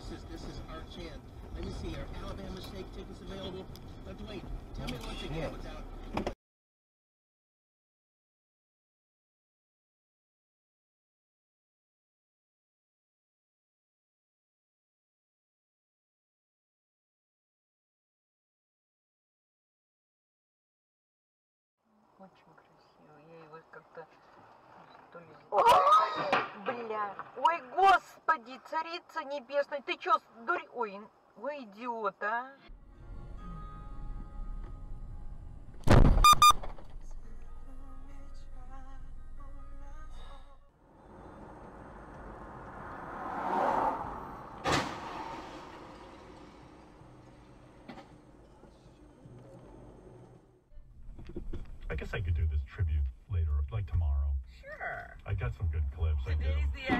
this is this is our chance. Let me see. Are Alabama Shake tickets available? Now, Dwayne, tell me once again without. Очень красиво. Я его как-то то ли... Бля. Ой, господи, царица небесная. Ты чё, дури... Ой, ой, идиот, а? I guess I could do this tribute later, like tomorrow. Sure. I got some good Today's the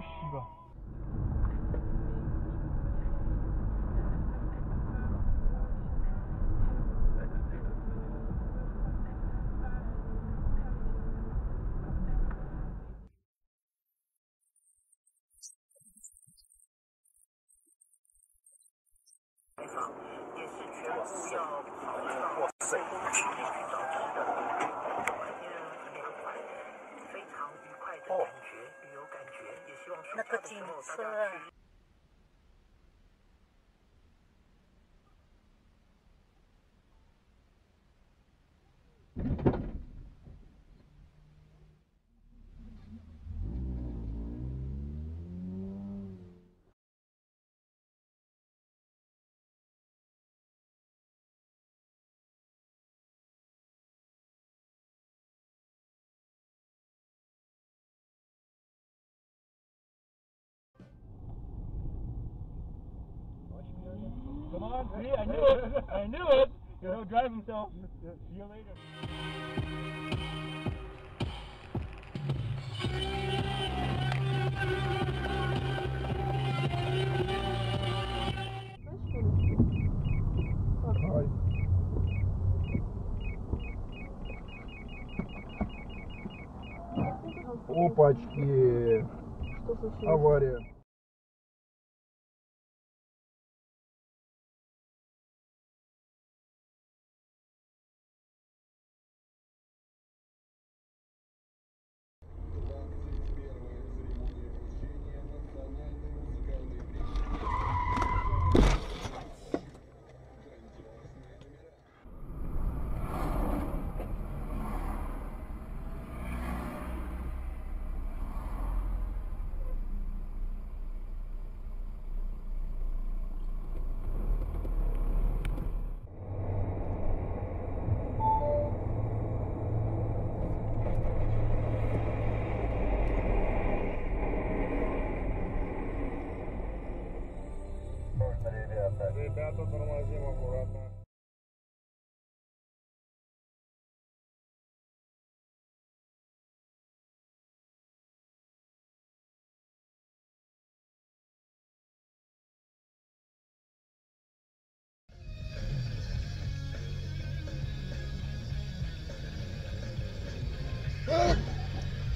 虚吧。也是全部要跑到我身。那个警车。See, I knew it. I knew it. He'll drive himself. See you later. Опачки. Авария. Ребята, тормозим аккуратно.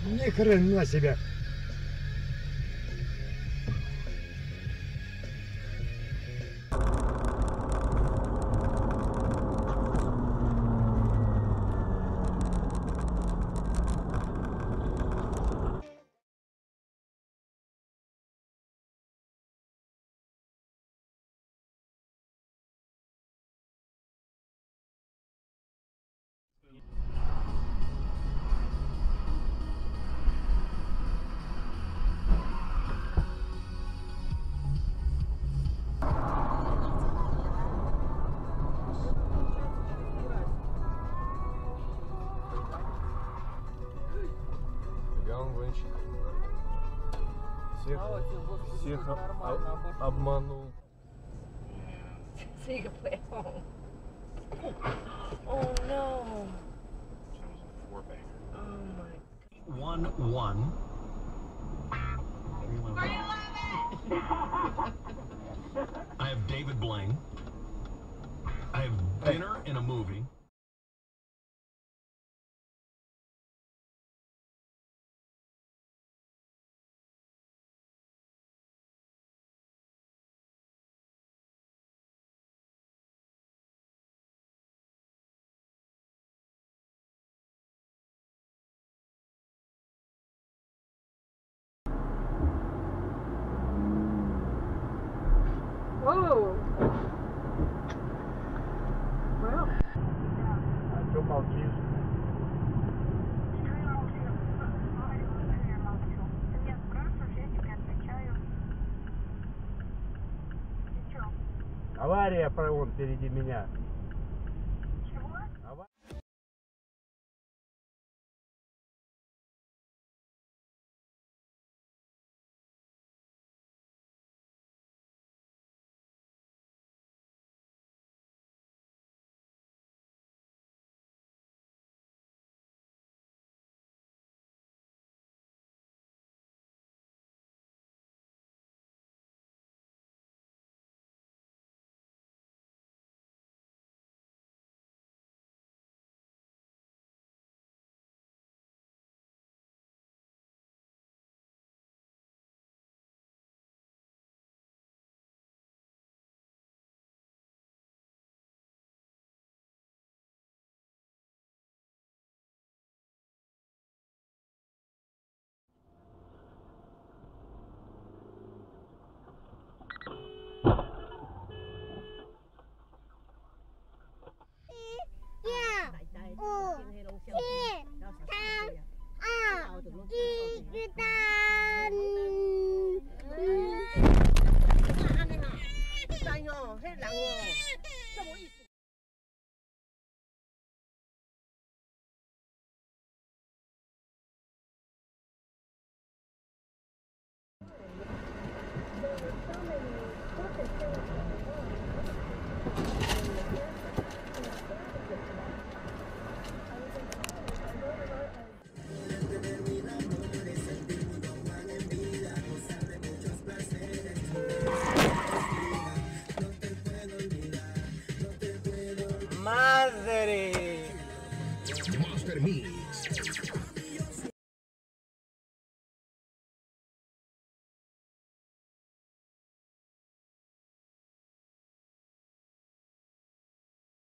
Ни хрена себе! Гангончик. Всех, всех об- обманул. See you play home. Oh no. Oh my. One one. I have David Blaine. I have dinner and a movie. Whoa. Well. Молчишь? Авария вон впереди меня. Monster Mix.